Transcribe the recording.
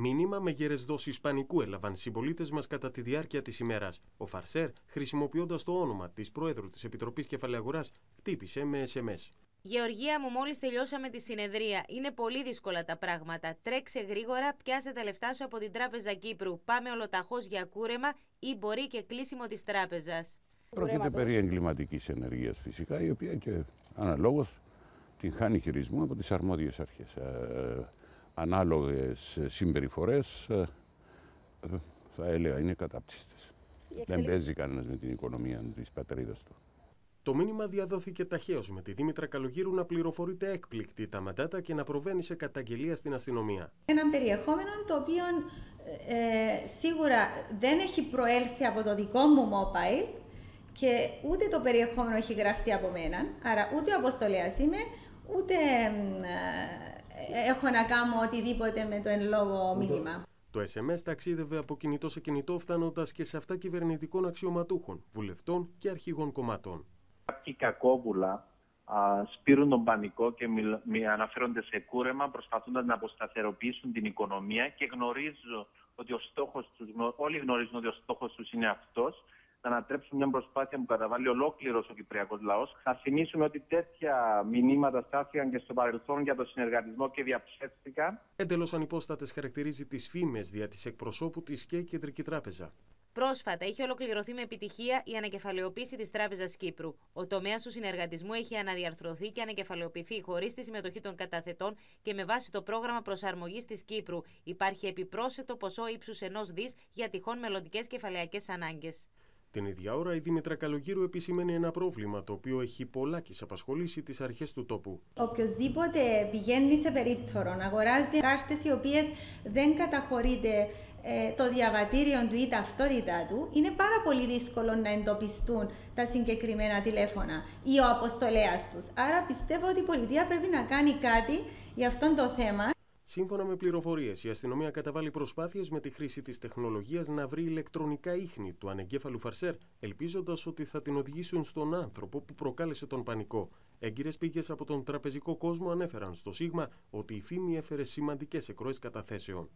Μήνυμα με γερές δόσεις πανικού έλαβαν συμπολίτες μας κατά τη διάρκεια της ημέρας. Ο Φαρσέρ, χρησιμοποιώντας το όνομα της Προέδρου της Επιτροπής Κεφαλαίου χτύπησε με SMS. Γεωργία μου, μόλις τελειώσαμε τη συνεδρία. Είναι πολύ δύσκολα τα πράγματα. Τρέξε γρήγορα, πιάσε τα λεφτά σου από την Τράπεζα Κύπρου. Πάμε ολοταχώς για κούρεμα ή μπορεί και κλείσιμο της τράπεζας. Πρόκειται περί εγκληματικής ενεργεία φυσικά, η οποία και αναλόγως την χάνει χειρισμού από τις αρμόδιες αρχές. Ε, ανάλογες συμπεριφορές ε, θα έλεγα είναι κατάπτυστες. Δεν παίζει κανένας με την οικονομία της πατρίδας του. Το μήνυμα διαδόθηκε ταχαίως με τη Δήμητρα Καλογύρου να πληροφορείται έκπληκτη τα ματάτα και να προβαίνει σε καταγγελία στην αστυνομία. Ένα περιεχόμενο το οποίο ε, σίγουρα δεν έχει προέλθει από το δικό μου mobile και ούτε το περιεχόμενο έχει γραφτεί από μένα, άρα ούτε αποστολέας είμαι, ούτε έχω να κάνω οτιδήποτε με το εν λόγω μήνυμα. Το SMS ταξίδευε από κινητό σε κινητό, φτάνοντας και σε αυτά κυβερνητικών αξιωματούχων, βουλευτών και αρχηγών κομμάτων. Κάποιοι κακόβουλα α, σπείρουν τον πανικό και μι, αναφέρονται σε κούρεμα, προσπαθούν να αποσταθεροποιήσουν την οικονομία και γνωρίζω ότι ο στόχος τους, όλοι γνωρίζουν ότι ο στόχος τους είναι αυτός να ανατρέψουν μια προσπάθεια που καταβάλει ολόκληρος ο Κυπριακός λαός. Θα θυμίσουμε ότι τέτοια μηνύματα στάθηκαν και στο παρελθόν για το συνεργατισμό και διαψεύστηκαν. Εντελώς ανυπόστατες χαρακτηρίζει τις φήμες δια της εκπροσώπου της και η Κεντρική Τράπεζα. Πρόσφατα είχε ολοκληρωθεί με επιτυχία η ανακεφαλαιοποίηση της Τράπεζας Κύπρου. Ο τομέας του συνεργατισμού έχει αναδιαρθρωθεί και ανακεφαλαιοποιηθεί χωρίς τη συμμετοχή των καταθετών και με βάση το πρόγραμμα προσαρμογής της Κύπρου. Υπάρχει επιπρόσθετο ποσό ύψους ενός δις για τυχόν μελλοντικές κεφαλαιακές ανάγκες. Την ίδια ώρα η Δήμητρα Καλογύρου επισημαίνει ένα πρόβλημα το οποίο έχει πολλάκις απασχολήσει τις αρχές του τόπου. Οποιοςδήποτε πηγαίνει σε περίπτωρο να αγοράζει κάρτες οι οποίες δεν καταχωρείται ε, το διαβατήριο του ή ταυτότητά του, είναι πάρα πολύ δύσκολο να εντοπιστούν τα συγκεκριμένα τηλέφωνα ή ο αποστολέας τους. Άρα πιστεύω ότι η πολιτεία πρέπει να κάνει κάτι για αυτό το θέμα. Σύμφωνα με πληροφορίες, η αστυνομία καταβάλει προσπάθειες με τη χρήση της τεχνολογίας να βρει ηλεκτρονικά ίχνη του ανεγκέφαλου Φαρσέρ, ελπίζοντας ότι θα την οδηγήσουν στον άνθρωπο που προκάλεσε τον πανικό. Έγκυρες πήγε από τον τραπεζικό κόσμο ανέφεραν στο Σίγμα ότι η φήμη έφερε σημαντικές εκροές καταθέσεων.